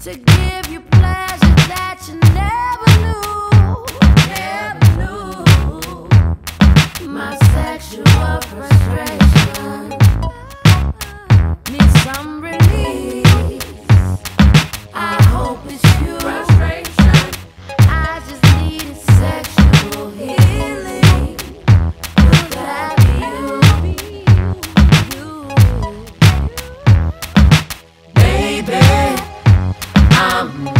to give you pleasure that you never knew, never knew. My sexual frustration. I'm